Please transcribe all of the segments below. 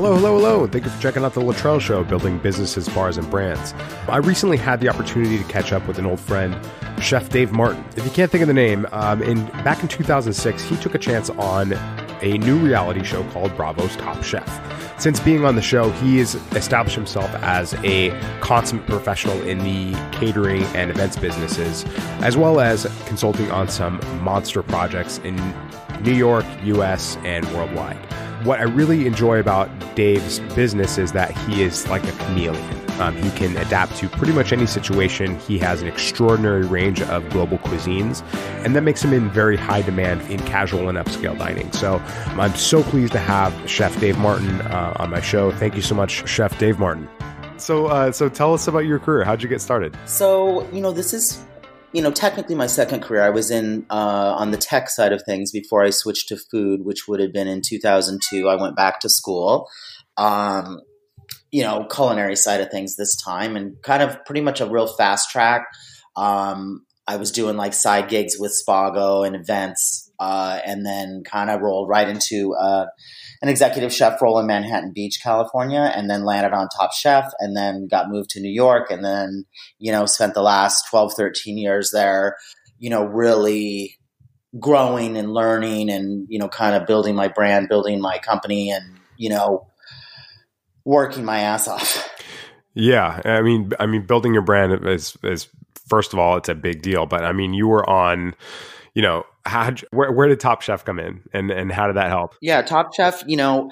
Hello, hello, hello. Thank you for checking out the Littrell Show, building businesses, bars, and brands. I recently had the opportunity to catch up with an old friend, Chef Dave Martin. If you can't think of the name, um, in back in 2006, he took a chance on a new reality show called Bravo's Top Chef. Since being on the show, he has established himself as a consummate professional in the catering and events businesses, as well as consulting on some monster projects in New York, US, and worldwide. What I really enjoy about Dave's business is that he is like a chameleon. Um, he can adapt to pretty much any situation. He has an extraordinary range of global cuisines, and that makes him in very high demand in casual and upscale dining. So I'm so pleased to have Chef Dave Martin uh, on my show. Thank you so much, Chef Dave Martin. So, uh, so tell us about your career. How'd you get started? So, you know, this is you know, technically my second career, I was in uh, on the tech side of things before I switched to food, which would have been in 2002. I went back to school, um, you know, culinary side of things this time, and kind of pretty much a real fast track. Um, I was doing like side gigs with Spago and events, uh, and then kind of rolled right into uh, an executive chef role in Manhattan Beach, California, and then landed on Top Chef, and then got moved to New York, and then, you know, spent the last 12, 13 years there, you know, really growing and learning and, you know, kind of building my brand, building my company, and, you know, working my ass off. Yeah. I mean, I mean, building your brand is, is first of all, it's a big deal, but I mean, you were on, you know, how where, where did Top Chef come in, and and how did that help? Yeah, Top Chef, you know,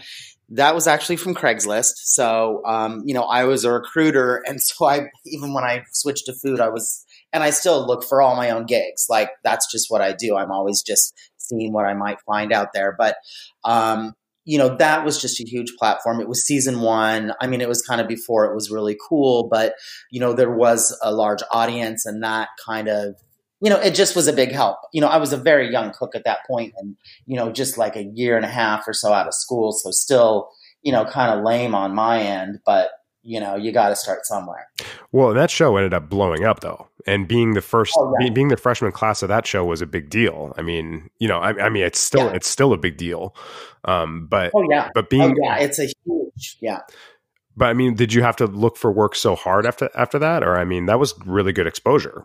that was actually from Craigslist. So, um, you know, I was a recruiter, and so I even when I switched to food, I was, and I still look for all my own gigs. Like that's just what I do. I'm always just seeing what I might find out there. But, um, you know, that was just a huge platform. It was season one. I mean, it was kind of before it was really cool, but you know, there was a large audience, and that kind of you know, it just was a big help. You know, I was a very young cook at that point and, you know, just like a year and a half or so out of school. So still, you know, kind of lame on my end, but, you know, you got to start somewhere. Well, that show ended up blowing up though. And being the first, oh, yeah. being the freshman class of that show was a big deal. I mean, you know, I, I mean, it's still, yeah. it's still a big deal. Um, but, oh, yeah. But being, oh, yeah, it's a huge, yeah. But I mean, did you have to look for work so hard after, after that? Or, I mean, that was really good exposure.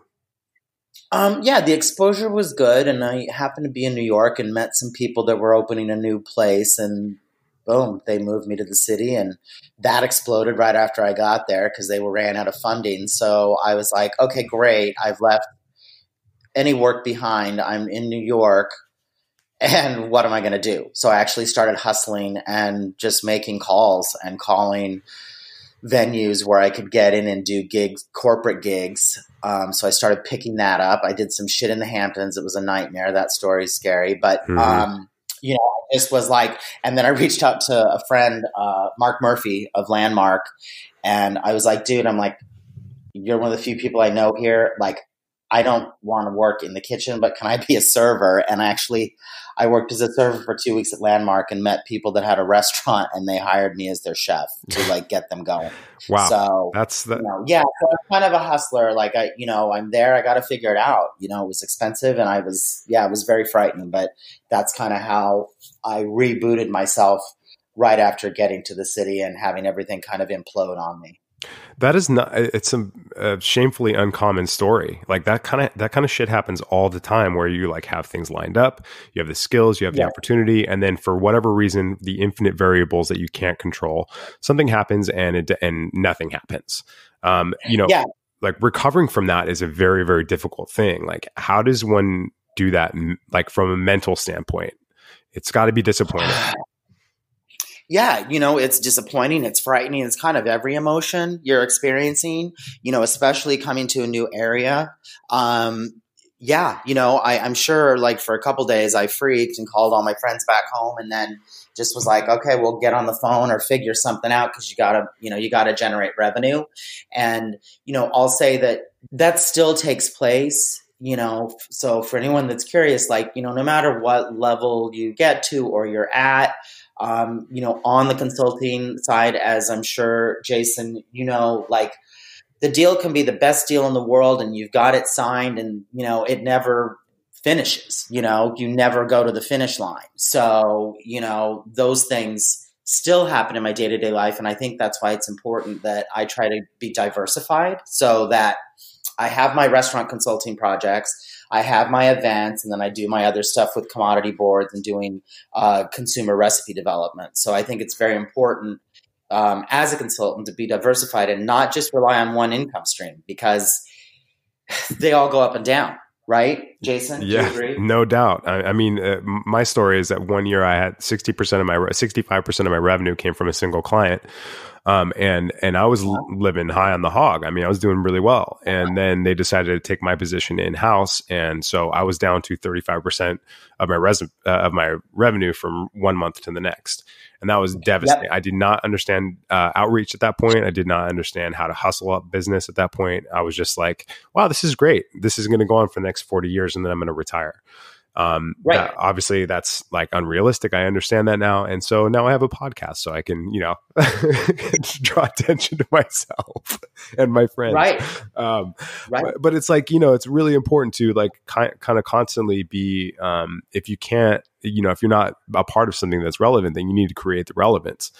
Um, yeah, the exposure was good, and I happened to be in New York and met some people that were opening a new place, and boom, they moved me to the city, and that exploded right after I got there because they were ran out of funding. So I was like, okay, great, I've left any work behind. I'm in New York, and what am I going to do? So I actually started hustling and just making calls and calling venues where I could get in and do gigs, corporate gigs. Um, so I started picking that up. I did some shit in the Hamptons. It was a nightmare. That story's scary, but mm-hmm. um, you know, this was like. And then I reached out to a friend, uh, Marc Murphy of Landmarc, and I was like, dude, I'm like, you're one of the few people I know here. Like, I don't want to work in the kitchen, but can I be a server? And actually, I worked as a server for two weeks at Landmarc and met people that had a restaurant, and they hired me as their chef to like get them going. Wow! So that's the you know, yeah. So I'm kind of a hustler. Like I, you know, I'm there. I got to figure it out. You know, it was expensive, and I was yeah, it was very frightening. But that's kind of how I rebooted myself right after getting to the city and having everything kind of implode on me. That is not. It's a, a shamefully uncommon story. Like that kind of that kind of shit happens all the time, where you like have things lined up, you have the skills, you have yeah. the opportunity, and then for whatever reason, the infinite variables that you can't control, something happens and it and nothing happens. Um, you know, yeah. like recovering from that is a very very difficult thing. Like, how does one do that? Like from a mental standpoint, it's got to be disappointing. yeah, you know, it's disappointing, it's frightening, it's kind of every emotion you're experiencing, you know, especially coming to a new area. Um, yeah, you know, I, I'm sure like for a couple days I freaked and called all my friends back home and then just was like, okay, we'll get on the phone or figure something out because you gotta, you know, you gotta generate revenue. And, you know, I'll say that that still takes place you know so for anyone that's curious like you know no matter what level you get to or you're at um, you know, on the consulting side, as I'm sure Jason, you know, like the deal can be the best deal in the world and you've got it signed and, you know, it never finishes, you know, you never go to the finish line. So, you know, those things still happen in my day to day life. And I think that's why it's important that I try to be diversified so that I have my restaurant consulting projects. I have my events, and then I do my other stuff with commodity boards and doing uh, consumer recipe development. So I think it's very important um, as a consultant to be diversified and not just rely on one income stream because they all go up and down right jason? Yeah no doubt. I, I mean uh, my story is that one year i had 60% of my 65% of my revenue came from a single client um, and and I was living high on the hog. I mean, I was doing really well. And then they decided to take my position in house, and so I was down to thirty five percent of my res- uh, of my revenue from one month to the next, and that was devastating. Yep. I did not understand uh, outreach at that point. I did not understand how to hustle up business at that point. I was just like, wow, this is great. This is going to go on for the next forty years, and then I'm going to retire. Um, right. That, obviously, that's like unrealistic. I understand that now, and so now I have a podcast, so I can you know draw attention to myself and my friends. Right. Um, right. But, but, it's like you know, it's really important to like ki- kind of constantly be. Um, if you can't, you know, if you're not a part of something that's relevant, then you need to create the relevance.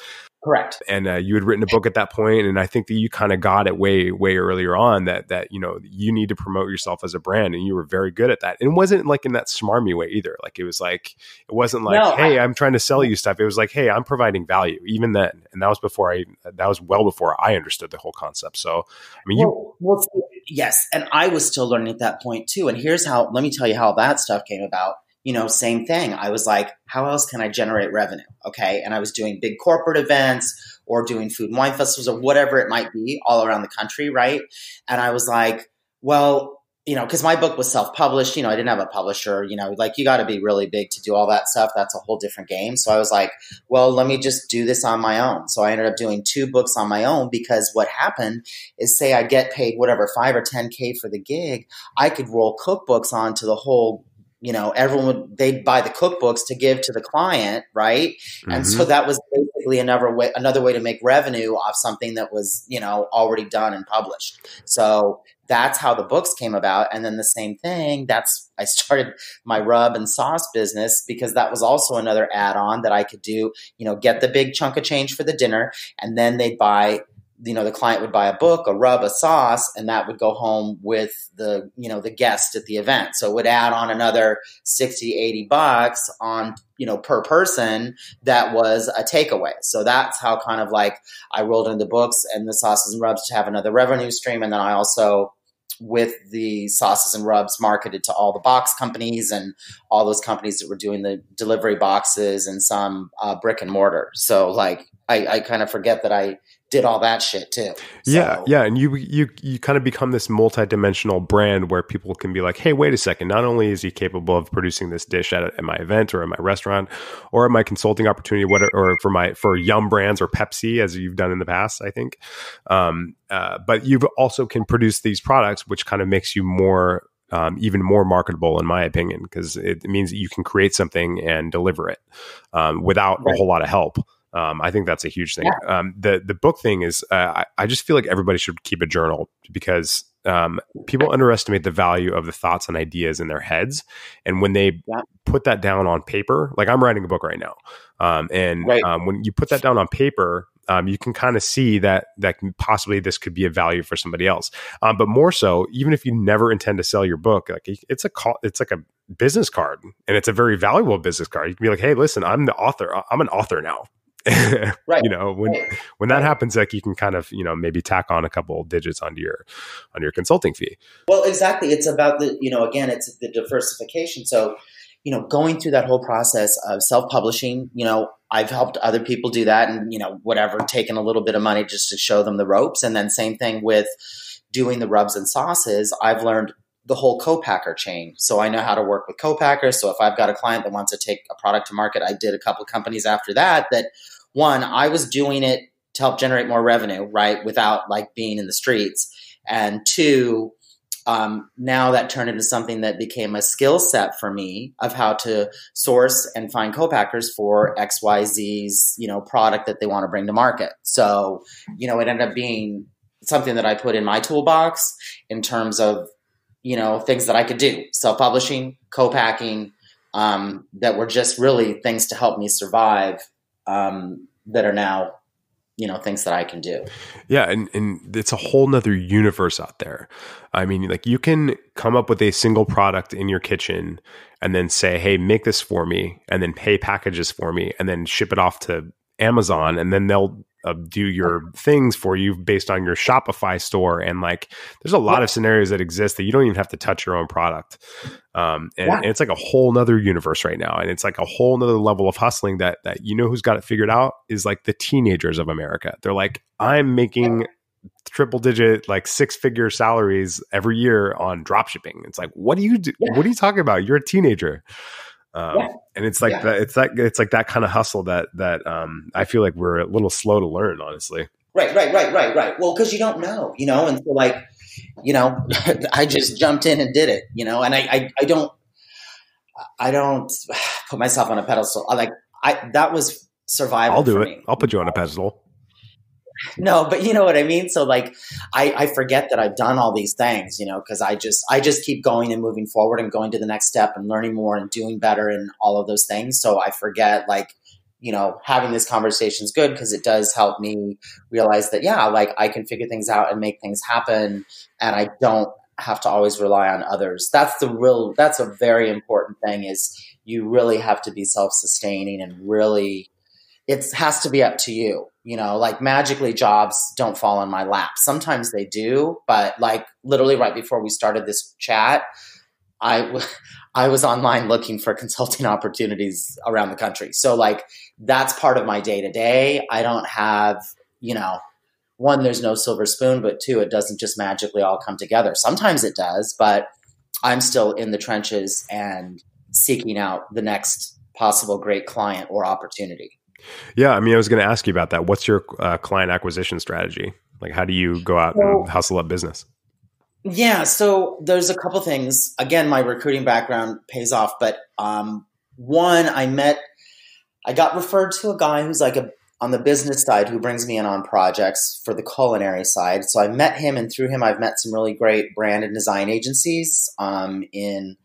Correct. And uh, you had written a book at that point, and I think that you kind of got it way, way earlier on that that you know you need to promote yourself as a brand, and you were very good at that. And it wasn't like in that smarmy way either. Like it was like it wasn't like, no, hey, I, am trying to sell you stuff. It was like, hey, I'm providing value, even then. And that was before I. That was well before I understood the whole concept. So I mean, well, you. Well, yes, and I was still learning at that point too. And here's how. Let me tell you how that stuff came about you know, same thing. I was like, how else can I generate revenue? Okay. And I was doing big corporate events or doing food and wine festivals or whatever it might be all around the country. Right. And I was like, well, you know, because my book was self published, you know, I didn't have a publisher, you know, like you got to be really big to do all that stuff. That's a whole different game. So I was like, well, let me just do this on my own. So I ended up doing two books on my own because what happened is, say, I get paid whatever, five or 10K for the gig, I could roll cookbooks onto the whole you know, everyone would they'd buy the cookbooks to give to the client, right? Mm-hmm. And so mm-hmm. that was basically another way another way to make revenue off something that was, you know, already done and published. So that's how the books came about. And then the same thing, that's I started my rub and sauce business because that was also another add-on that I could do, you know, get the big chunk of change for the dinner and then they'd buy you know the client would buy a book a rub a sauce and that would go home with the you know the guest at the event. So it would add on another 60 80 bucks on you know per person that was a takeaway. So that's how kind of like i rolled in the books and the sauces and rubs to have another revenue stream. And then i also with the sauces and rubs marketed to all the box companies and all those companies that were doing the delivery boxes and some uh, brick and mortar. So like I, I kind of forget that I did all that shit too. So. Yeah, yeah, and you you you kind of become this multi-dimensional brand where people can be like, "Hey, wait a second! Not only is he capable of producing this dish at, at my event or at my restaurant or at my consulting opportunity, what or for my for Yum Brands or Pepsi, as you've done in the past, I think, um, uh, but you also can produce these products, which kind of makes you more um, even more marketable, in my opinion, because it means that you can create something and deliver it um, without right. a whole lot of help. Um, I think that's a huge thing. Yeah. Um, the the book thing is, uh, I, I, just feel like everybody should keep a journal because um, people underestimate the value of the thoughts and ideas in their heads, and when they yeah. put that down on paper, like I'm writing a book right now, um, and right. Um, when you put that down on paper, um, you can kind of see that that possibly this could be a value for somebody else. Um, but more so, even if you never intend to sell your book, like it's a call, it's like a business card, and it's a very valuable business card. You can be like, "Hey, listen, I'm the author. I'm an author now. right. You know, when right. when that right. happens, like you can kind of you know maybe tack on a couple digits onto your on your consulting fee. Well, exactly. It's about the you know again, it's the diversification. So you know, going through that whole process of self publishing, you know, I've helped other people do that, and you know, whatever, taking a little bit of money just to show them the ropes, and then same thing with doing the rubs and sauces. I've learned the whole co-packer chain. So I know how to work with co-packers. So if I've got a client that wants to take a product to market, I did a couple companies after that that one, I was doing it to help generate more revenue, right? Without like being in the streets. And two, um, now that turned into something that became a skill set for me of how to source and find co-packers for XYZ's, you know, product that they want to bring to market. So, you know, it ended up being something that I put in my toolbox in terms of, you know, things that I could do. Self-publishing, co-packing, um, that were just really things to help me survive um, that are now you know things that i can do. Yeah and, and it's a whole nother universe out there. I mean like you can come up with a single product in your kitchen and then say hey make this for me and then pay packages for me and then ship it off to amazon and then they'll uh, do your things for you based on your Shopify store. And like, there's a lot yeah. of scenarios that exist that you don't even have to touch your own product. Um, and, yeah. and, it's like a whole nother universe right now. And it's like a whole nother level of hustling that, that you know, who's got it figured out is like the teenagers of America. They're like, I'm making triple digit, like six figure salaries every year on drop shipping. It's like, what do you do? Yeah. What are you talking about? You're a teenager. Um, yeah. And it's like yeah. that. It's that. It's like that kind of hustle that that um, I feel like we're a little slow to learn, honestly. Right, right, right, right, right. Well, because you don't know, you know, and so like, you know, I just jumped in and did it, you know, and I, I, I don't, I don't put myself on a pedestal. I like, I that was survival. I'll do it. Me. I'll put you on a pedestal no, but you know what I mean? So like I, I forget that I've done all these things, you know, because I just I just keep going and moving forward and going to the next step and learning more and doing better and all of those things. So I forget like, you know, having this conversation is good because it does help me realize that yeah, like I can figure things out and make things happen and I don't have to always rely on others. That's the real that's a very important thing is you really have to be self-sustaining and really it has to be up to you you know like magically jobs don't fall in my lap. Sometimes they do but like literally right before we started this chat i w- I was online looking for consulting opportunities around the country. So like that's part of my day to day i don't have you know one there's no silver spoon but two it doesn't just magically all come together. Sometimes it does but i'm still in the trenches and seeking out the next possible great client or opportunity yeah, I mean, I was going to ask you about that. What's your uh, client acquisition strategy? Like, how do you go out and hustle up business? Yeah, so there's a couple things. Again, my recruiting background pays off, but um, one, I met, I got referred to a guy who's like a on the business side who brings me in on projects for the culinary side. So I met him, and through him, I've met some really great brand and design agencies um, in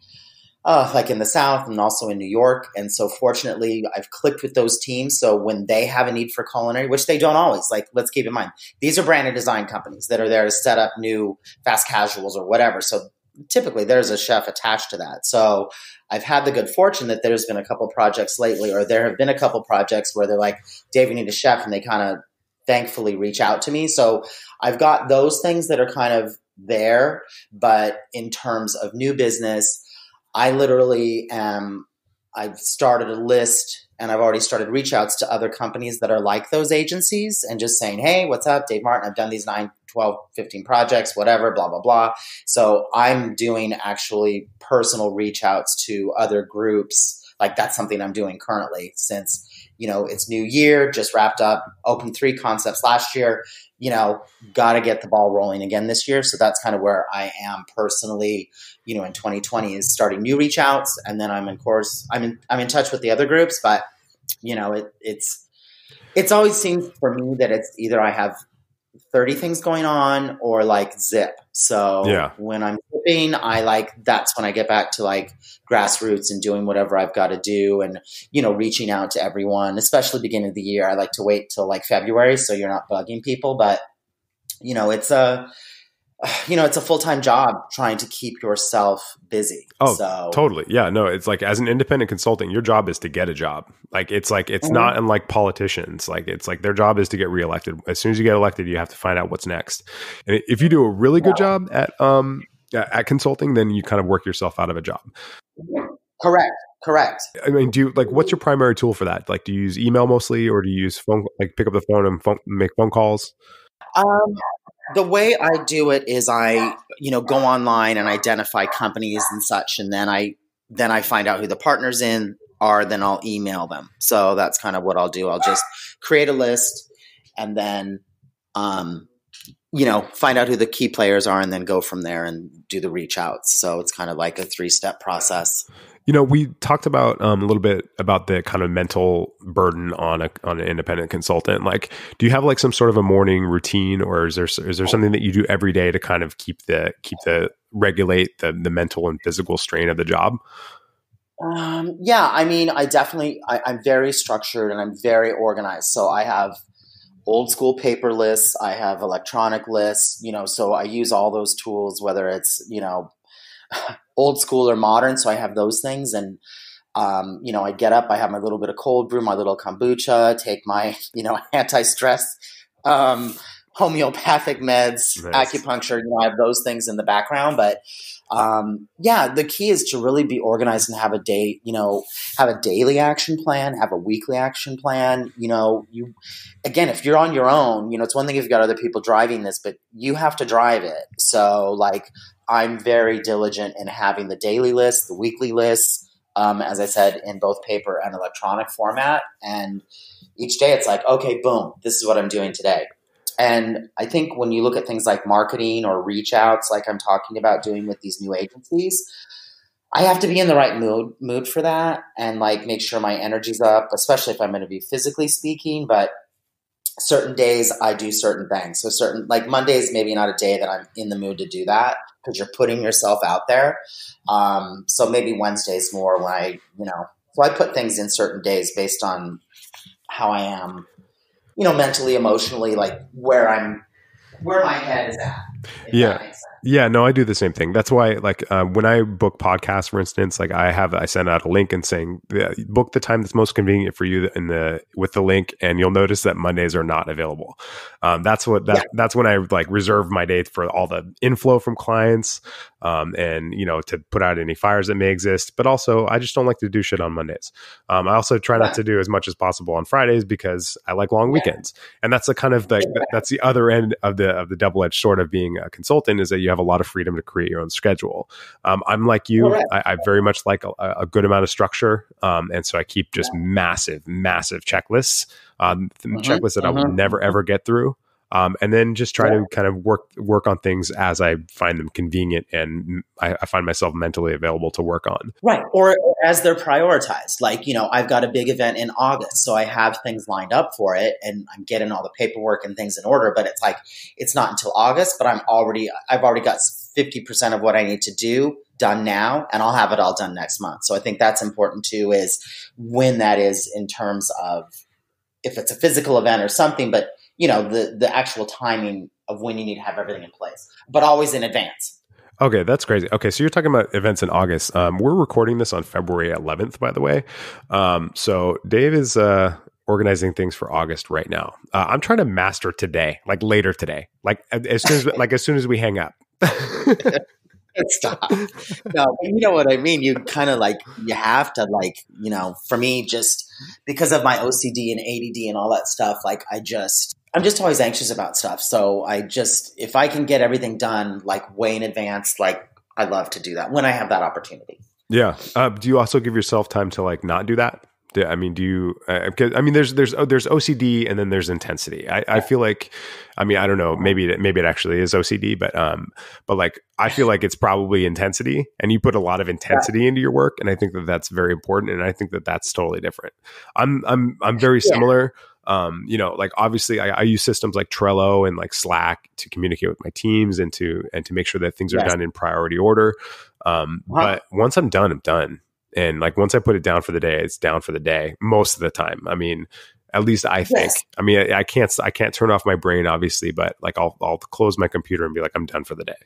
uh, like in the South and also in New York. And so, fortunately, I've clicked with those teams. So when they have a need for culinary, which they don't always, like let's keep in mind, these are branded design companies that are there to set up new fast casuals or whatever. So typically, there's a chef attached to that. So I've had the good fortune that there's been a couple projects lately, or there have been a couple projects where they're like, Dave, you need a chef, and they kind of thankfully reach out to me. So I've got those things that are kind of there, but in terms of new business I literally am, I've started a list and I've already started reach outs to other companies that are like those agencies and just saying, hey, what's up? Dave Martin, I've done these 9, 12, 15 projects, whatever, blah, blah, blah. So I'm doing actually personal reach outs to other groups. Like that's something I'm doing currently since, you know, it's new year, just wrapped up, opened three concepts last year, you know, got to get the ball rolling again this year. So that's kind of where I am personally, you know, in 2020 is starting new reach outs. And then I'm in course, I'm in, I'm in touch with the other groups, but you know, it, it's, it's always seemed for me that it's either I have 30 things going on or like zip. So yeah. when I'm zipping, I like, that's when I get back to like grassroots and doing whatever I've got to do and, you know, reaching out to everyone, especially beginning of the year. I like to wait till like February. So you're not bugging people, but you know, it's a, you know, it's a full time job trying to keep yourself busy. Oh, so. totally. Yeah. No, it's like as an independent consultant, your job is to get a job. Like it's like it's mm-hmm. not unlike politicians. Like it's like their job is to get reelected. As soon as you get elected, you have to find out what's next. And if you do a really good yeah. job at um at consulting, then you kind of work yourself out of a job. Correct. Correct. I mean, do you like what's your primary tool for that? Like, do you use email mostly, or do you use phone? Like, pick up the phone and phone, make phone calls. Um, the way I do it is I, you know, go online and identify companies and such, and then I then I find out who the partners in are. Then I'll email them. So that's kind of what I'll do. I'll just create a list, and then, um, you know, find out who the key players are, and then go from there and do the reach outs. So it's kind of like a three step process. You know, we talked about um, a little bit about the kind of mental burden on a on an independent consultant. Like, do you have like some sort of a morning routine, or is there is there something that you do every day to kind of keep the keep the regulate the the mental and physical strain of the job? Um, yeah, I mean, I definitely, I, I'm very structured and I'm very organized. So I have old school paper lists, I have electronic lists, you know, so I use all those tools, whether it's, you know, old school or modern. So I have those things. And, um, you know, I get up, I have my little bit of cold brew, my little kombucha, take my, you know, anti stress, um, homeopathic meds, nice. acupuncture, you know, I have those things in the background. But, um, yeah, the key is to really be organized and have a day, you know, have a daily action plan, have a weekly action plan. You know, you, again, if you're on your own, you know, it's one thing if you've got other people driving this, but you have to drive it. So, like, I'm very diligent in having the daily list, the weekly lists, um, as I said, in both paper and electronic format. And each day it's like, okay, boom, this is what I'm doing today. And I think when you look at things like marketing or reach outs, like I'm talking about doing with these new agencies, I have to be in the right mood mood for that and like make sure my energy's up, especially if I'm going to be physically speaking. But certain days I do certain things. So certain like Mondays maybe not a day that I'm in the mood to do that because you're putting yourself out there. Um, so maybe Wednesdays more when I you know so I put things in certain days based on how I am, you know, mentally, emotionally, like where I'm where my head is at. Yeah. Yeah, no, I do the same thing. That's why, like, uh, when I book podcasts, for instance, like I have, I send out a link and saying, yeah, book the time that's most convenient for you in the with the link, and you'll notice that Mondays are not available. Um, that's what that yeah. that's when I like reserve my day for all the inflow from clients, um, and you know to put out any fires that may exist. But also, I just don't like to do shit on Mondays. Um, I also try not to do as much as possible on Fridays because I like long weekends, and that's the kind of the that's the other end of the of the double edged sword of being a consultant is that you have a lot of freedom to create your own schedule. Um, I'm like you. Right. I, I, very much like a, a, good amount of structure. Um, and so I keep just yeah. massive, massive checklists, um, uh-huh, checklists that uh-huh. I will never, ever get through. Um, and then just try yeah. to kind of work work on things as I find them convenient and I, I, find myself mentally available to work on. Right, or as they're prioritized. Like you know, I've got a big event in August, so I have things lined up for it, and I'm getting all the paperwork and things in order. But it's like it's not until August, but I'm already I've already got fifty percent of what I need to do done now and I'll have it all done next month. So I think that's important too is when that is in terms of if it's a physical event or something, but you know the the actual timing of when you need to have everything in place, but always in advance. Okay, that's crazy. Okay, so you're talking about events in August. Um, we're recording this on February 11th, by the way. Um, so Dave is uh, organizing things for August right now. Uh, I'm trying to master today, like later today, like as soon as like as soon as we hang up. Stop. No, you know what I mean. You kind of like you have to like you know. For me, just because of my OCD and ADD and all that stuff, like I just I'm just always anxious about stuff. So I just, if I can get everything done like way in advance, like I love to do that when I have that opportunity. Yeah. Uh, do you also give yourself time to like not do that? I mean, do you? Uh, I mean, there's there's oh, there's OCD and then there's intensity. I, I feel like, I mean, I don't know. Maybe it, maybe it actually is OCD, but um, but like I feel like it's probably intensity, and you put a lot of intensity into your work, and I think that that's very important, and I think that that's totally different. I'm I'm I'm very similar. Yeah um, you know, like obviously I, I, use systems like Trello and like Slack to communicate with my teams and to and to make sure that things are done in priority order. Um, wow. But once I'm done, I'm done. And like once I put it down for the day, it's down for the day most of the time. I mean, at least I think. Yes. I mean, I, I, can't I can't turn off my brain obviously, but like I'll I'll close my computer and be like I'm done for the day.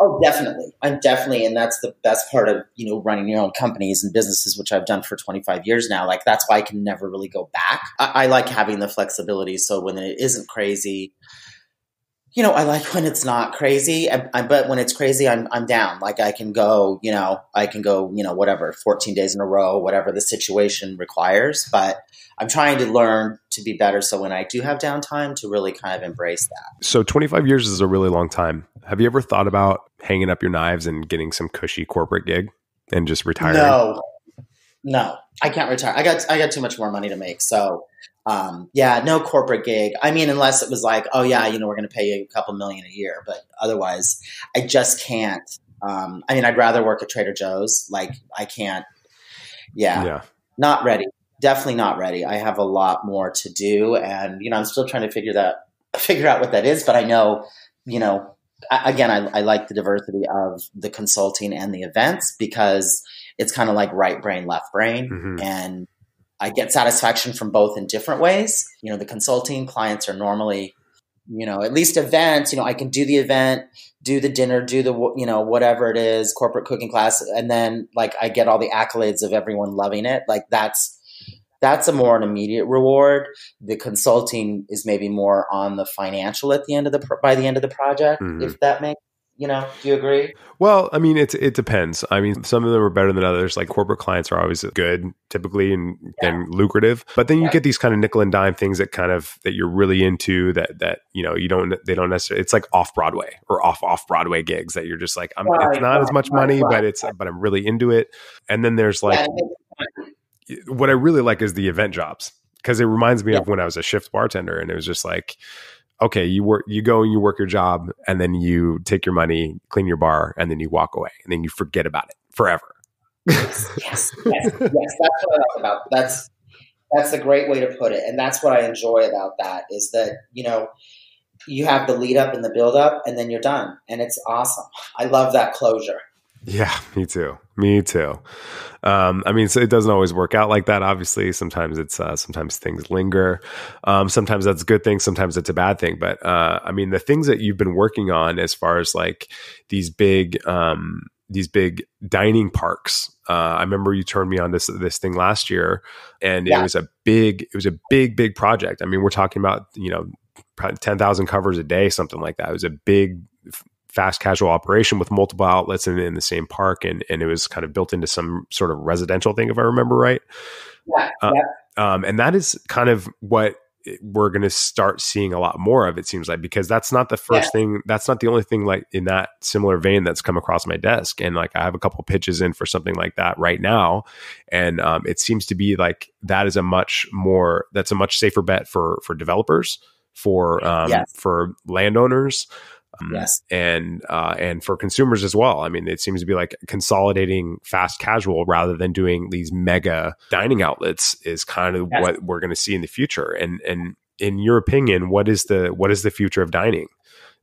Oh, definitely. I'm definitely, and that's the best part of you know running your own companies and businesses, which I've done for 25 years now. Like that's why I can never really go back. I, I like having the flexibility, so when it isn't crazy, you know, I like when it's not crazy, I, I, but when it's crazy, I'm I'm down. Like I can go, you know, I can go, you know, whatever, 14 days in a row, whatever the situation requires. But I'm trying to learn to be better. So when I do have downtime, to really kind of embrace that. So 25 years is a really long time. Have you ever thought about hanging up your knives and getting some cushy corporate gig and just retiring? No, no, I can't retire. I got I got too much more money to make. So um, yeah, no corporate gig. I mean, unless it was like, oh yeah, you know, we're going to pay you a couple million a year, but otherwise, I just can't. Um, I mean, I'd rather work at Trader Joe's. Like, I can't. Yeah, yeah, not ready. Definitely not ready. I have a lot more to do, and you know, I'm still trying to figure that figure out what that is. But I know, you know, again, I, I like the diversity of the consulting and the events because it's kind of like right brain, left brain. Mm-hmm. And I get satisfaction from both in different ways. You know, the consulting clients are normally, you know, at least events, you know, I can do the event, do the dinner, do the, you know, whatever it is, corporate cooking class. And then like I get all the accolades of everyone loving it. Like that's, that's a more an immediate reward. The consulting is maybe more on the financial at the end of the by the end of the project. Mm-hmm. If that makes you know, do you agree? Well, I mean, it it depends. I mean, some of them are better than others. Like corporate clients are always good, typically, and, yeah. and lucrative. But then you yeah. get these kind of nickel and dime things that kind of that you're really into. That that you know you don't they don't necessarily. It's like off Broadway or off off Broadway gigs that you're just like, I'm, right, it's not right, as much right, money, but it's but I'm really into it. And then there's like. Yeah, what I really like is the event jobs because it reminds me yeah. of when I was a shift bartender and it was just like, okay, you work, you go and you work your job and then you take your money, clean your bar, and then you walk away and then you forget about it forever. yes, yes, yes, That's what I like about that's that's a great way to put it, and that's what I enjoy about that is that you know you have the lead up and the build up, and then you're done, and it's awesome. I love that closure. Yeah, me too. Me too. Um, I mean, so it doesn't always work out like that. Obviously, sometimes it's uh, sometimes things linger. Um, sometimes that's a good thing. Sometimes it's a bad thing. But uh, I mean, the things that you've been working on as far as like these big um, these big dining parks. Uh, I remember you turned me on this this thing last year, and yeah. it was a big it was a big big project. I mean, we're talking about you know ten thousand covers a day, something like that. It was a big fast casual operation with multiple outlets in, in the same park, and and it was kind of built into some sort of residential thing, if I remember right. Yeah. Uh, yeah. Um, and that is kind of what we're going to start seeing a lot more of it seems like because that's not the first yeah. thing that's not the only thing like in that similar vein that's come across my desk and like i have a couple pitches in for something like that right now and um, it seems to be like that is a much more that's a much safer bet for for developers for um, yes. for landowners yes. And uh, and for consumers as well. I mean, it seems to be like consolidating fast casual rather than doing these mega dining outlets is kind of yes. what we're going to see in the future. And and in your opinion, what is the what is the future of dining?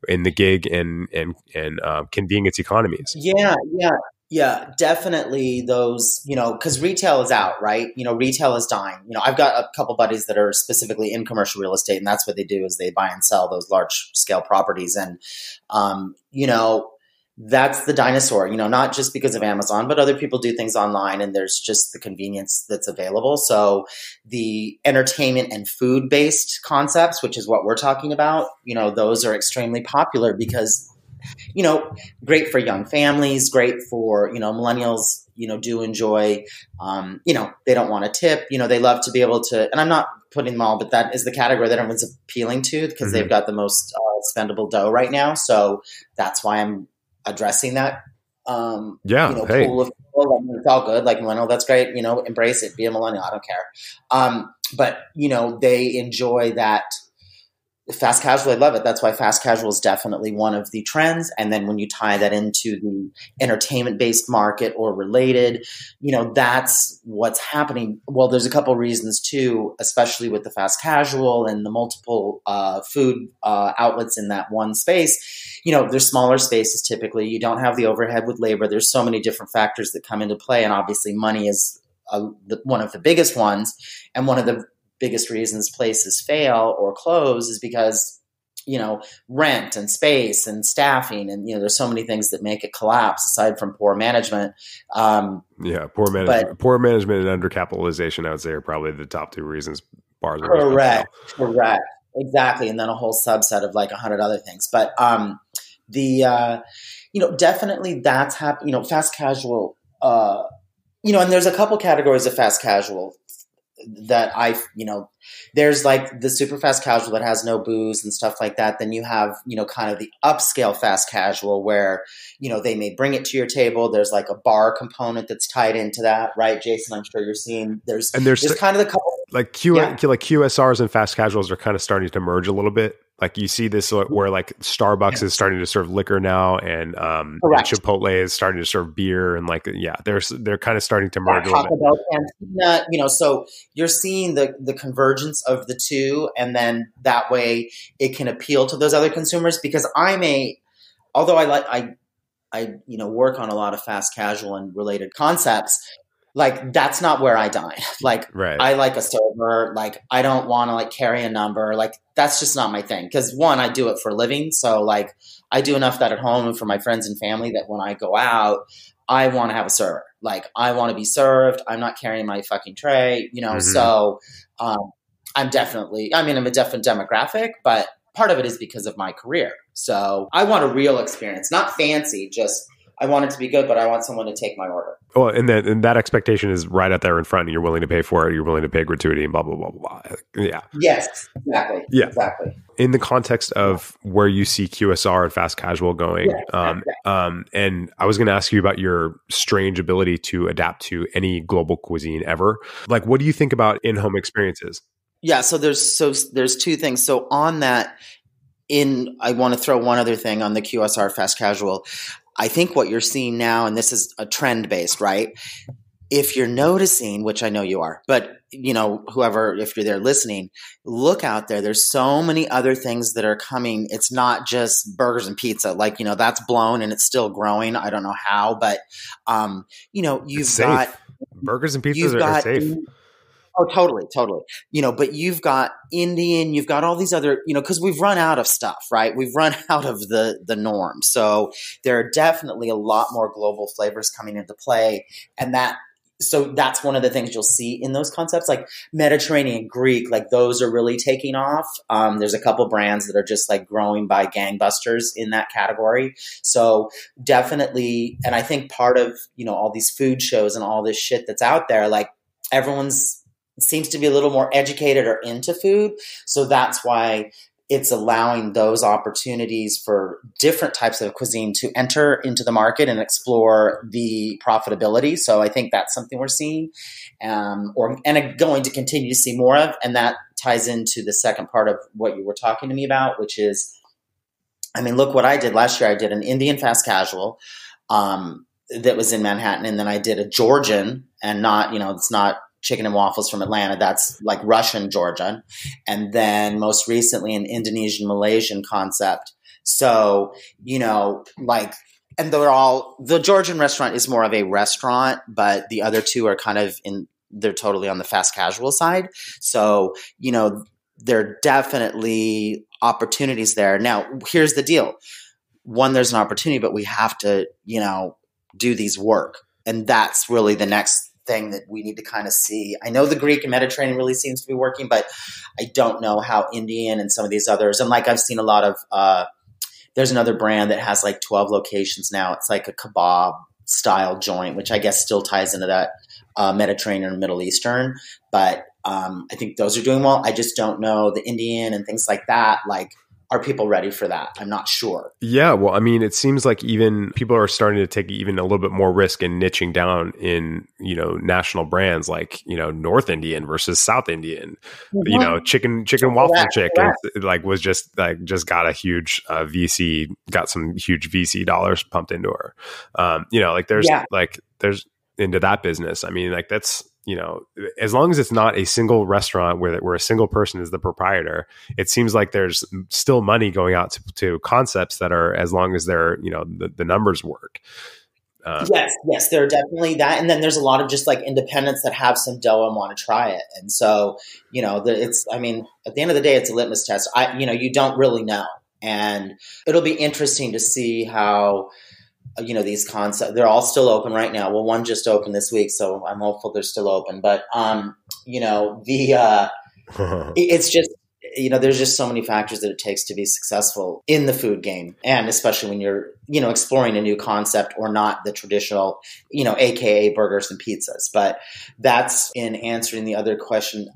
in the gig and and and uh, convenience economies. Yeah, yeah. Yeah, definitely those, you know, because retail is out, right? You know, retail is dying. You know, I've got a couple buddies that are specifically in commercial real estate, and that's what they do is they buy and sell those large scale properties. And, um, you know, that's the dinosaur, you know, not just because of Amazon, but other people do things online and there's just the convenience that's available. So the entertainment and food based concepts, which is what we're talking about, you know, those are extremely popular because you know, great for young families, great for, you know, millennials, you know, do enjoy, um, you know, they don't want to tip, you know, they love to be able to, and I'm not putting them all, but that is the category that everyone's appealing to because mm-hmm. they've got the most uh, spendable dough right now. So that's why I'm addressing that. Um, yeah. You know, hey. pool of people. I mean, it's all good. Like millennial, that's great. You know, embrace it. Be a millennial. I don't care. Um, but you know, they enjoy that fast casual, I love it. That's why fast casual is definitely one of the trends. And then when you tie that into the entertainment based market or related, you know, that's what's happening. Well, there's a couple reasons too, especially with the fast casual and the multiple uh, food uh, outlets in that one space. You know, there's smaller spaces typically. You don't have the overhead with labor. There's so many different factors that come into play. And obviously, money is uh, the, one of the biggest ones. And one of the biggest reasons places fail or close is because you know rent and space and staffing and you know there's so many things that make it collapse aside from poor management. Um, yeah poor management poor management and undercapitalization i would say are probably the top two reasons bars are correct. correct. Exactly. And then a whole subset of like a hundred other things. But um the uh you know definitely that's happening you know fast casual uh you know and there's a couple categories of fast casual that I, you know, there's like the super fast casual that has no booze and stuff like that. Then you have, you know, kind of the upscale fast casual where, you know, they may bring it to your table. There's like a bar component that's tied into that, right, Jason? I'm sure you're seeing. There's and there's, there's kind of the couple like Q yeah. like QSRs and fast casuals are kind of starting to merge a little bit. Like you see this where like Starbucks yes. is starting to serve liquor now, and um, and Chipotle is starting to serve beer, and like yeah, they're they're kind of starting to merge. Taco Bell, Cantina, you know, so you're seeing the the convergence of the two, and then that way it can appeal to those other consumers because I'm a although I like I I you know work on a lot of fast casual and related concepts, like that's not where I dine. Like right. I like a server. Like I don't want to like carry a number. Like that's just not my thing. Because one, I do it for a living. So like I do enough that at home and for my friends and family that when I go out, I want to have a server. Like I want to be served. I'm not carrying my fucking tray. You know. Mm-hmm. So um, I'm definitely. I mean, I'm a different demographic, but part of it is because of my career. So I want a real experience, not fancy, just I want it to be good, but I want someone to take my order. Well, and that and that expectation is right out there in front, and you're willing to pay for it. You're willing to pay gratuity and blah blah blah blah. Yeah. Yes, exactly. Yeah, exactly. In the context of where you see QSR and fast casual going, yeah, um, yeah. um, and I was going to ask you about your strange ability to adapt to any global cuisine ever. Like, what do you think about in-home experiences? Yeah, so there's so there's two things. So on that, in I want to throw one other thing on the QSR fast casual. I think what you're seeing now, and this is a trend based, right? If you're noticing, which I know you are, but you know, whoever, if you're there listening, look out there. There's so many other things that are coming. It's not just burgers and pizza. Like, you know, that's blown and it's still growing. I don't know how, but, um, you know, you've got burgers and pizzas are, got, are safe. Oh, totally, totally. You know, but you've got Indian, you've got all these other, you know, because we've run out of stuff, right? We've run out of the the norm. So there are definitely a lot more global flavors coming into play, and that. So that's one of the things you'll see in those concepts, like Mediterranean Greek, like those are really taking off. Um, there's a couple brands that are just like growing by gangbusters in that category. So definitely, and I think part of you know all these food shows and all this shit that's out there, like everyone's seems to be a little more educated or into food. So that's why it's allowing those opportunities for different types of cuisine to enter into the market and explore the profitability. So I think that's something we're seeing, um, or and going to continue to see more of. And that ties into the second part of what you were talking to me about, which is, I mean, look what I did last year. I did an Indian fast casual. Um, that was in Manhattan, and then I did a Georgian, and not you know it's not chicken and waffles from Atlanta. That's like Russian Georgian. And then most recently an Indonesian Malaysian concept. So, you know, like, and they're all, the Georgian restaurant is more of a restaurant, but the other two are kind of in, they're totally on the fast casual side. So, you know, there are definitely opportunities there. Now, here's the deal. One, there's an opportunity, but we have to, you know, do these work. And that's really the next thing that we need to kind of see. I know the Greek and Mediterranean really seems to be working, but I don't know how Indian and some of these others. And like I've seen a lot of, uh, there's another brand that has like 12 locations now. It's like a kebab style joint, which I guess still ties into that uh, Mediterranean Middle Eastern. But um, I think those are doing well. I just don't know the Indian and things like that. Like are people ready for that? I'm not sure. Yeah, well, I mean, it seems like even people are starting to take even a little bit more risk in niching down in you know national brands like you know North Indian versus South Indian. Mm-hmm. You know, chicken chicken waffle correct, chick correct. like was just like just got a huge uh, VC, got some huge VC dollars pumped into her. Um, you know, like there's yeah. like there's into that business. I mean, like that's you know, as long as it's not a single restaurant where where a single person is the proprietor, it seems like there's still money going out to, to concepts that are as long as they're you know the, the numbers work. Uh, yes, yes, there are definitely that, and then there's a lot of just like independents that have some dough and want to try it, and so you know, the, it's. I mean, at the end of the day, it's a litmus test. I, you know, you don't really know, and it'll be interesting to see how you know these concepts they're all still open right now. Well one just opened this week so i'm hopeful they're still open. But um you know the uh it's just you know there's just so many factors that it takes to be successful in the food game. And especially when you're you know exploring a new concept or not the traditional you know aka burgers and pizzas. But that's in answering the other question.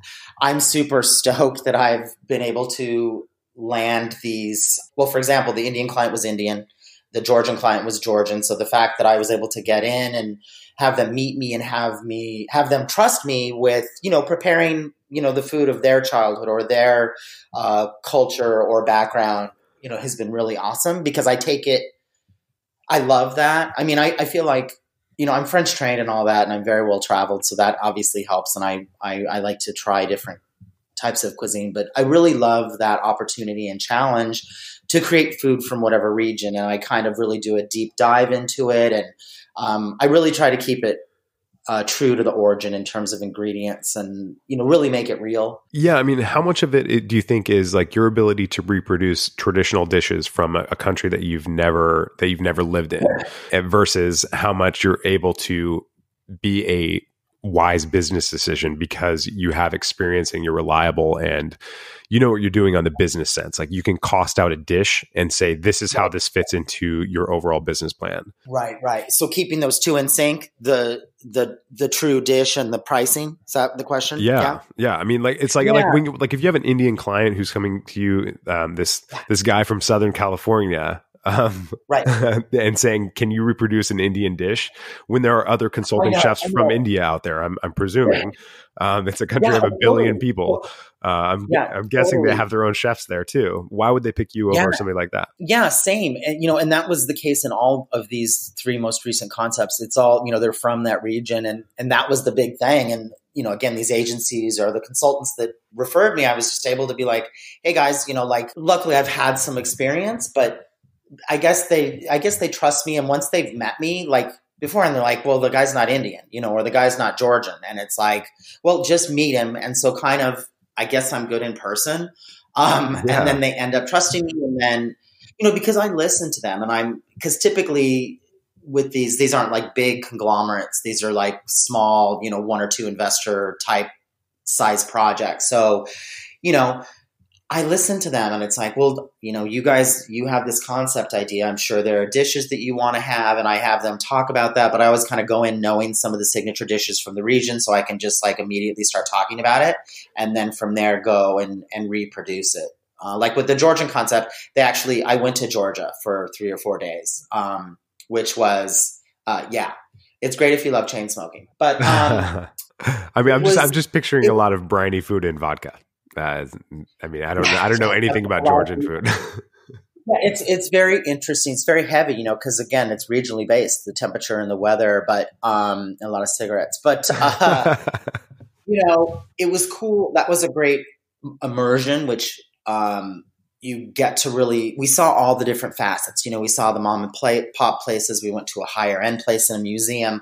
I'm super stoked that i've been able to land these. Well for example the indian client was indian the Georgian client was Georgian. So the fact that I was able to get in and have them meet me and have me have them trust me with you know preparing you know the food of their childhood or their uh, culture or background you know has been really awesome because I take it. I love that. I mean, I, I feel like you know I'm French trained and all that, and I'm very well traveled, so that obviously helps. And I, I, I like to try different types of cuisine, but I really love that opportunity and challenge to create food from whatever region. And I kind of really do a deep dive into it. And um, I really try to keep it uh, true to the origin in terms of ingredients and you know really make it real yeah i mean how much of it do you think is like your ability to reproduce traditional dishes from a, a country that you've never that you've never lived in versus how much you're able to be a wise business decision because you have experience and you're reliable and you know what you're doing on the business sense. Like you can cost out a dish and say, this is how this fits into your overall business plan. Right, right. So keeping those two in sync, the the the true dish and the pricing. Is that the question? Yeah, yeah. yeah. I mean, like it's like yeah. like when you, like if you have an Indian client who's coming to you, um, this this guy from Southern California, um, right, and saying, "Can you reproduce an Indian dish?" When there are other consulting oh, chefs from India out there, I'm, I'm presuming um, it's a country yeah, of a billion totally. people. Uh, I'm, yeah, I'm guessing totally. they have their own chefs there too. Why would they pick you over yeah. something like that? Yeah, same. And you know, and that was the case in all of these three most recent concepts. It's all you know, they're from that region, and and that was the big thing. And you know, again, these agencies or the consultants that referred me, I was just able to be like, hey guys, you know, like luckily I've had some experience, but I guess they I guess they trust me and once they've met me like before and they're like well the guy's not Indian you know or the guy's not Georgian and it's like well just meet him and so kind of I guess I'm good in person um, yeah. and then they end up trusting me and then you know because I listen to them and I'm because typically with these these aren't like big conglomerates these are like small you know one or two investor type size projects so you know I listen to them and it's like, well, you know, you guys, you have this concept idea. I'm sure there are dishes that you want to have, and I have them talk about that. But I always kind of go in knowing some of the signature dishes from the region, so I can just like immediately start talking about it, and then from there go and and reproduce it. Uh, like with the Georgian concept, they actually, I went to Georgia for three or four days, um, which was, uh, yeah, it's great if you love chain smoking. But um, I mean, I'm was, just I'm just picturing it, a lot of briny food and vodka. Uh, I mean, I don't know. I don't know anything about Georgian food. yeah, it's it's very interesting. It's very heavy, you know, because again, it's regionally based, the temperature and the weather, but um, a lot of cigarettes. But uh, you know, it was cool. That was a great immersion, which um, you get to really. We saw all the different facets. You know, we saw the mom and play, pop places. We went to a higher end place in a museum.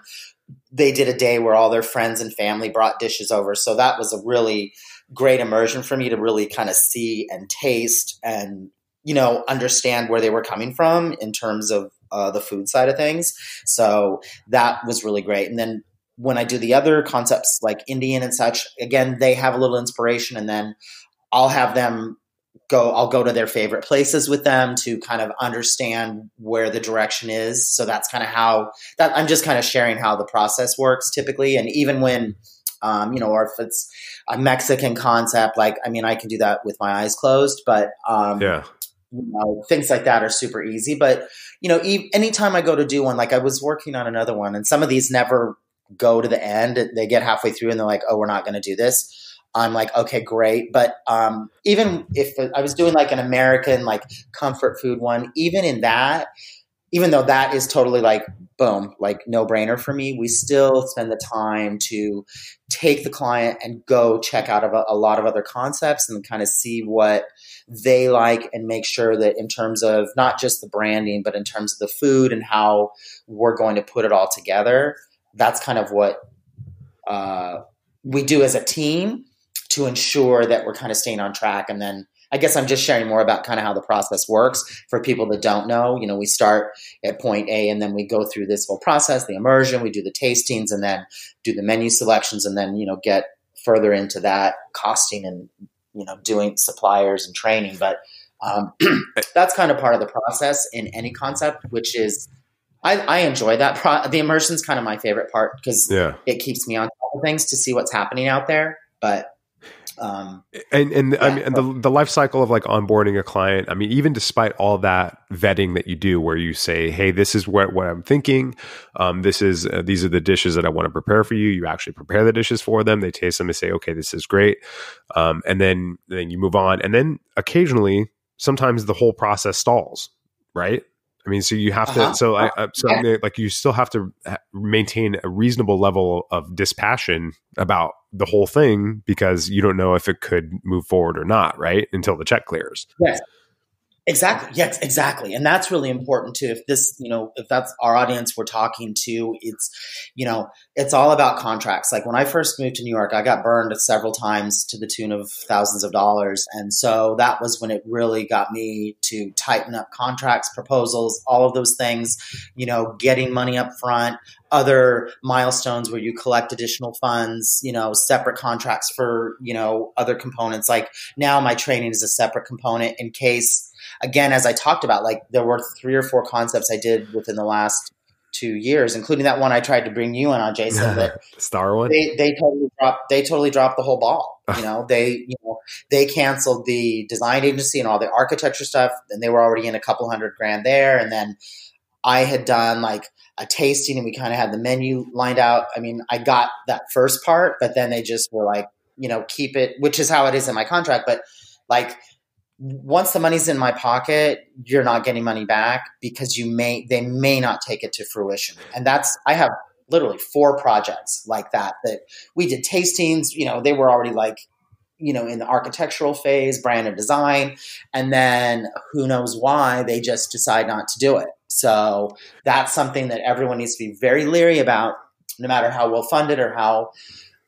They did a day where all their friends and family brought dishes over, so that was a really great immersion for me to really kind of see and taste and you know understand where they were coming from in terms of uh, the food side of things. So that was really great. And then when i do the other concepts like indian and such again they have a little inspiration and then i'll have them go i'll go to their favorite places with them to kind of understand where the direction is. So that's kind of how that i'm just kind of sharing how the process works typically. And even when um, you know, or if it's a Mexican concept, like, I mean, I can do that with my eyes closed, but, um, yeah. You know, things like that are super easy. But, you know, e- anytime I go to do one, like I was working on another one, and some of these never go to the end. They get halfway through and they're like, oh, we're not going to do this. I'm like, okay, great. But um, even if I was doing like an American, like comfort food one, even in that, even though that is totally like boom, like no brainer for me, we still spend the time to take the client and go check out a, a lot of other concepts and kind of see what they like and make sure that in terms of not just the branding, but in terms of the food and how we're going to put it all together, that's kind of what uh, we do as a team to ensure that we're kind of staying on track and then I guess I'm just sharing more about kind of how the process works for people that don't know. You know, we start at point A and then we go through this whole process, the immersion, we do the tastings and then do the menu selections and then, you know, get further into that costing and, you know, doing suppliers and training. But um, that's kind of part of the process in any concept, which is I, I enjoy that. Pro- the immersion is kind of my favorite part because yeah. it keeps me on top of things to see what's happening out there. But um, and and yeah, I mean, and the the life cycle of like onboarding a client. I mean, even despite all that vetting that you do, where you say, "Hey, this is what what I'm thinking. Um, this is uh, these are the dishes that I want to prepare for you." You actually prepare the dishes for them. They taste them and say, "Okay, this is great," um, and then then you move on. And then occasionally, sometimes the whole process stalls. Right? I mean, so you have to. Uh-huh. So, I, uh, so yeah. like, you still have to maintain a reasonable level of dispassion about the whole thing because you don't know if it could move forward or not, right? Until the check clears. Yes. Exactly. Yes, exactly. And that's really important too. If this, you know, if that's our audience we're talking to, it's, you know, it's all about contracts. Like when I first moved to New York, I got burned several times to the tune of thousands of dollars. And so that was when it really got me to tighten up contracts, proposals, all of those things, you know, getting money up front, other milestones where you collect additional funds, you know, separate contracts for, you know, other components. Like now my training is a separate component in case again, as I talked about, like there were three or four concepts I did within the last two years, including that one I tried to bring you in on, Jason. That Star one. They, they totally dropped. They totally dropped the whole ball. You know, they you know they canceled the design agency and all the architecture stuff, and they were already in a couple hundred grand there. And then I had done like a tasting, and we kind of had the menu lined out. I mean, I got that first part, but then they just were like, you know, keep it, which is how it is in my contract, but like once the money's in my pocket, you're not getting money back because you may they may not take it to fruition. And that's I have literally four projects like that that we did tastings, you know, they were already like you know in the architectural phase, brand and design, and then who knows why they just decide not to do it. So that's something that everyone needs to be very leery about no matter how well funded or how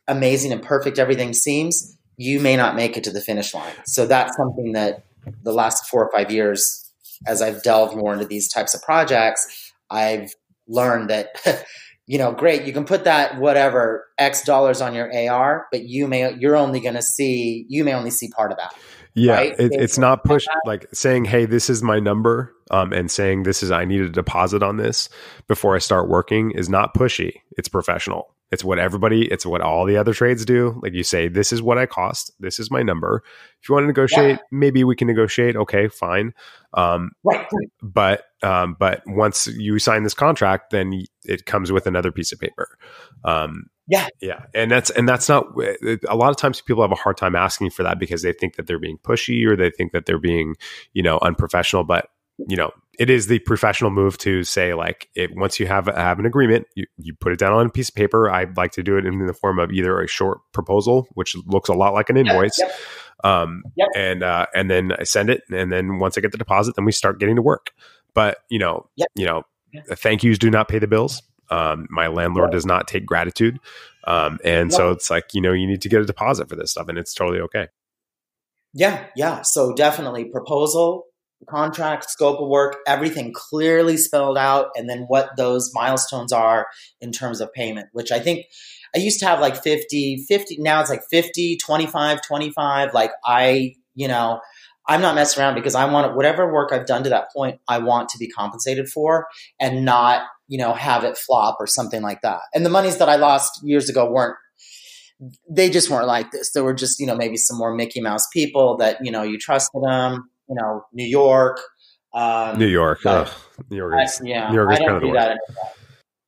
amazing and perfect everything seems you may not make it to the finish line. So that's something that the last four or five years, as I've delved more into these types of projects, I've learned that, you know, great, you can put that whatever X dollars on your AR, but you may you're only going to see you may only see part of that. Yeah, right? it, it's not push like saying, "Hey, this is my number," um, and saying, "This is I need a deposit on this before I start working" is not pushy. It's professional. It's what everybody, it's what all the other trades do. Like you say, this is what I cost. This is my number. If you want to negotiate, yeah. maybe we can negotiate. Okay, fine. Um, right. But um, but once you sign this contract, then it comes with another piece of paper. Um, yeah, yeah, and that's and that's not. A lot of times, people have a hard time asking for that because they think that they're being pushy or they think that they're being, you know, unprofessional. But you know, it is the professional move to say like it, once you have have an agreement you, you put it down on a piece of paper. I'd like to do it in the form of either a short proposal which looks a lot like an invoice yep, yep. Um, yep. and uh, and then i send it and then once i get the deposit then we start getting to work. But you know you know thank yous do not pay the bills. Um, my landlord does not take gratitude. Um, and so it's like you know you need to get a deposit for this stuff and it's totally okay. Yeah yeah. So definitely proposal contract, scope of work, everything clearly spelled out, and then what those milestones are in terms of payment, which I think I used to have like 50, 50, now it's like 50, 25, 25. Like I, you know, I'm not messing around because I want whatever work I've done to that point, I want to be compensated for and not, you know, have it flop or something like that. And the monies that I lost years ago weren't they just weren't like this. There were just, you know, maybe some more Mickey Mouse people that, you know, you trusted them you know, New York. Um, New York. Ugh, New York is, yeah, New York is kind of the worst.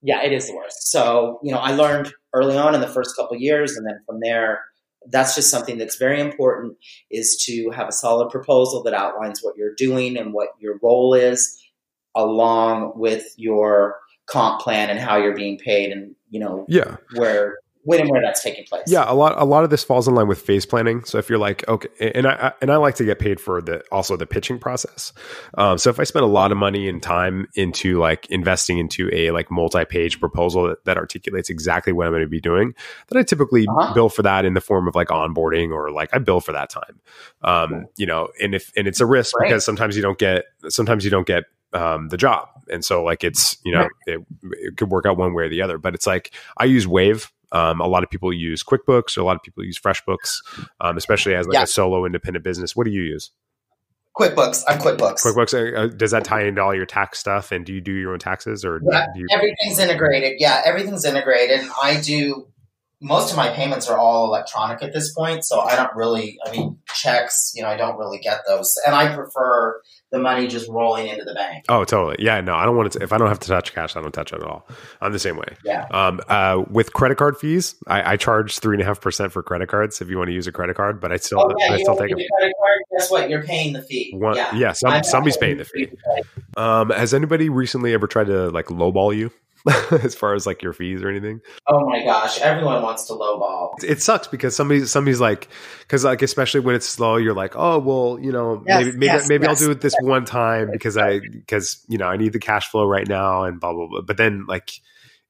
Yeah, it is the worst. So, you know, I learned early on in the first couple years, and then from there, that's just something that's very important is to have a solid proposal that outlines what you're doing and what your role is along with your comp plan and how you're being paid and you know yeah where when and where that's taking place. Yeah, a lot a lot of this falls in line with phase planning. So if you're like, okay, and I and I like to get paid for the also the pitching process. Um, so if I spend a lot of money and time into like investing into a like multi-page proposal that, that articulates exactly what I'm going to be doing, then I typically uh-huh. bill for that in the form of like onboarding or like I bill for that time. Um, you know, and if and it's a risk right. because sometimes you don't get sometimes you don't get um, the job. And so like it's, you know, it, it, could work out one way or the other, but it's like I use Wave um, a lot of people use QuickBooks, or a lot of people use FreshBooks, um, especially as like yeah. a solo independent business. What do you use? QuickBooks. I'm QuickBooks. QuickBooks. Uh, does that tie into all your tax stuff? And do you do your own taxes, or yeah, you- everything's integrated? Yeah, everything's integrated. I do. Most of my payments are all electronic at this point, so I don't really. I mean, checks. You know, I don't really get those, and I prefer the money just rolling into the bank. Oh, totally. Yeah, no, I don't want to. If I don't have to touch cash, I don't touch it at all. I'm the same way. Yeah. Um, uh, with credit card fees, I, I charge three and a half percent for credit cards if you want to use a credit card, but I still, oh, yeah, I still take a credit card. Guess what? You're paying the fee. One, yeah, yeah some, somebody's paying the fee. Um, has anybody recently ever tried to like lowball you? as far as like your fees or anything? Oh my gosh, everyone wants to lowball. It sucks because somebody somebody's like because like especially when it's slow, you're like, oh well, you know, Yes, maybe maybe yes, maybe yes. I'll do it this one time because I because you know I need the cash flow right now and blah blah blah. But then like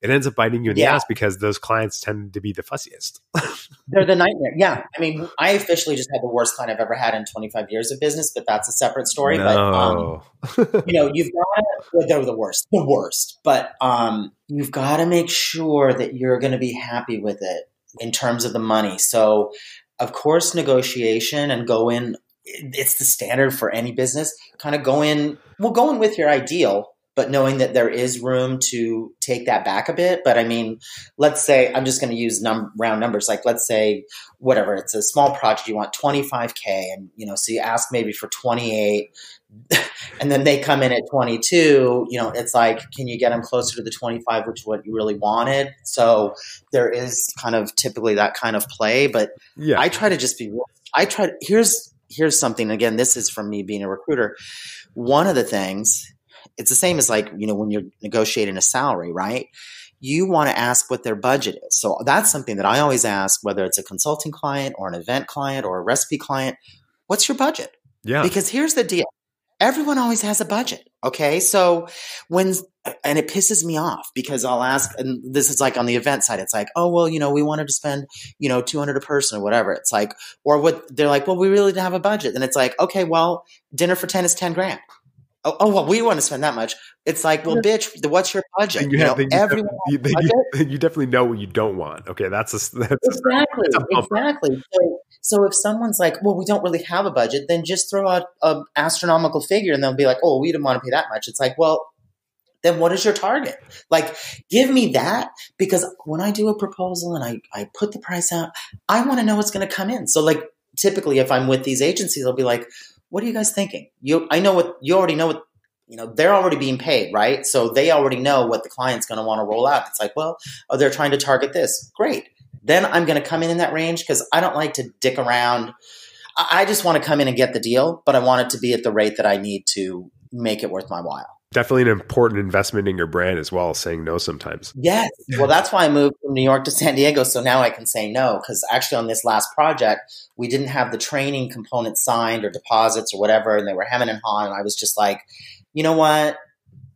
it ends up biting you in the ass because those clients tend to be the fussiest. They're the nightmare. Yeah. I mean, I officially just had the worst client I've ever had in 25 years of business, but that's a separate story. But, um, No. you know, you've got to, they're the worst, the worst, but um, you've got to make sure that you're going to be happy with it in terms of the money. So, of course, negotiation and go in, it's the standard for any business. Kind of go in, well, go in with your ideal, but knowing that there is room to take that back a bit. But I mean, let's say I'm just going to use num- round numbers. Like, let's say whatever it's a small project, you want 25k, and you know, so you ask maybe for 28 and then they come in at 22 you know it's like can you get them closer to the 25 which is what you really wanted so there is kind of typically that kind of play but yeah. i try to just be real i try here's here's something again this is from me being a recruiter one of the things it's the same as like you know when you're negotiating a salary right you want to ask what their budget is so that's something that i always ask whether it's a consulting client or an event client or a recipe client what's your budget yeah. because here's the deal. Everyone always has a budget. Okay. So when, and it pisses me off because I'll ask, and this is like on the event side, it's like, oh, well, you know, we wanted to spend, you know, 200 a person or whatever. It's like, or what they're like, well, we really didn't have a budget. And it's like, okay, well, dinner for 10 is 10 grand. Oh, oh well, we want to spend that much. It's like, well, bitch, what's your budget? And You, you, have, then you, everyone you, has a then budget. you, you definitely know what you don't want. Okay, that's a that's a, Exactly, a exactly. So, so if someone's like, "Well, we don't really have a budget," then just throw out an astronomical figure, and they'll be like, "Oh, we didn't want to pay that much." It's like, well, then what is your target? Like, give me that because when I do a proposal and I I put the price out, I want to know what's going to come in. So, like, typically, if I'm with these agencies, they'll be like, "What are you guys thinking?" You, I know what you already know what. You know, they're already being paid, right? So they already know what the client's going to want to roll out. It's like, well, oh, they're trying to target this. Great then I'm going to come in in that range because I don't like to dick around. I I just want to come in and get the deal, but I want it to be at the rate that I need to make it worth my while. Definitely an important investment in your brand as well. Saying no sometimes. Yes. Well, that's why I moved from New York to San Diego. So now I can say no because actually on this last project, we didn't have the training component signed or deposits or whatever. And they were hemming and hawing. And I was just like, you know what?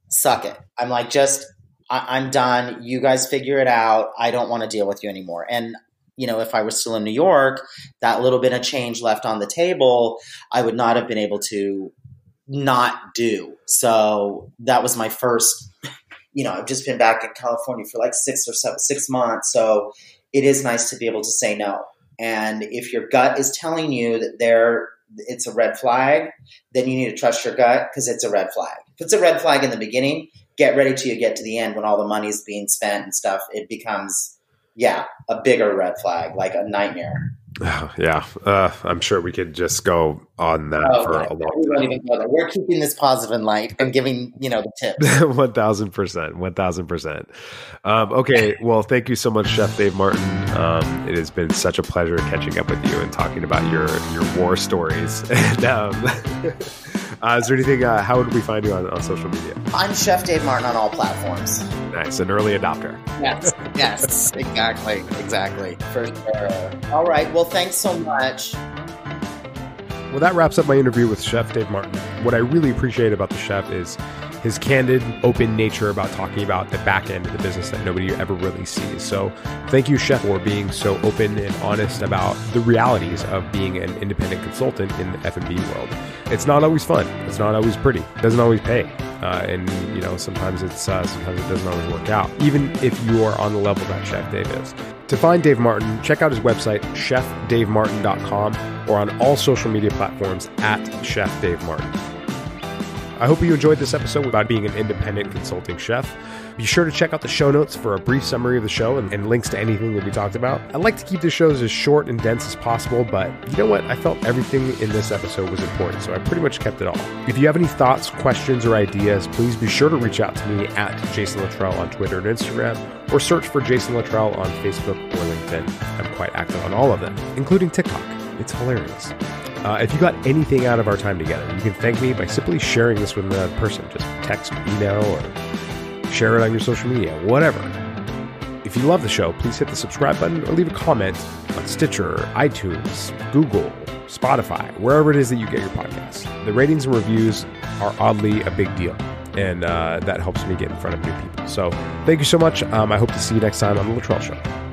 Suck it. I'm like, just, I- I'm done. You guys figure it out. I don't want to deal with you anymore. And, you know, if I was still in New York, that little bit of change left on the table, I would not have been able to not do. So that was my first you know, I've just been back in California for like six or seven, six months. So it is nice to be able to say no. And if your gut is telling you that there, it's a red flag, then you need to trust your gut because it's a red flag. If it's a red flag in the beginning, get ready till you get to the end when all the money's being spent and stuff. It becomes, yeah, a bigger red flag, like a nightmare. Yeah, uh, I'm sure we could just go on that Oh, for a long we won't even go there. We're keeping this positive and light and giving, you know, the tips. One thousand percent, one thousand percent. Um, okay, well, thank you so much, Chef Dave Martin. Um, it has been such a pleasure catching up with you and talking about your your war stories. And um, uh, is there anything? Uh, how would we find you on, on social media? I'm Chef Dave Martin on all platforms. Nice, an early adopter. Yes, yes, exactly, exactly. For sure. All right. Well, thanks so much. Well, that wraps up my interview with Chef Dave Martin. What I really appreciate about the chef is his candid, open nature about talking about the back end of the business that nobody ever really sees. So, thank you, Chef, for being so open and honest about the realities of being an independent consultant in the F&B world. It's not always fun. It's not always pretty. It doesn't always pay, uh, and you know sometimes it's uh, sometimes it doesn't always work out. Even if you are on the level that Chef Dave is. To find Dave Martin, check out his website, chefdavemartin.com, or on all social media platforms at Chef Dave Martin. I hope you enjoyed this episode about being an independent consulting chef. Be sure to check out the show notes for a brief summary of the show and, and links to anything that we talked about. I like to keep the shows as short and dense as possible, but you know what? I felt everything in this episode was important, so I pretty much kept it all. If you have any thoughts, questions, or ideas, please be sure to reach out to me at Jason Littrell on Twitter and Instagram, or search for Jason Littrell on Facebook or LinkedIn. I'm quite active on all of them, including TikTok. It's hilarious. Uh, if you got anything out of our time together, you can thank me by simply sharing this with another person. Just text email or share it on your social media, whatever. If you love the show, please hit the subscribe button or leave a comment on Stitcher, iTunes, Google, Spotify, wherever it is that you get your podcasts. The ratings and reviews are oddly a big deal, and uh, that helps me get in front of new people. So thank you so much. Um, I hope to see you next time on The Littrell Show.